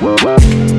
Whoa, whoa.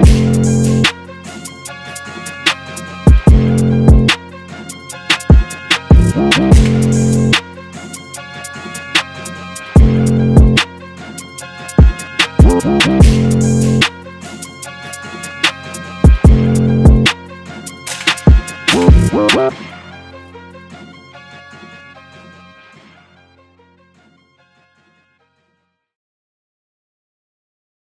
Whoa.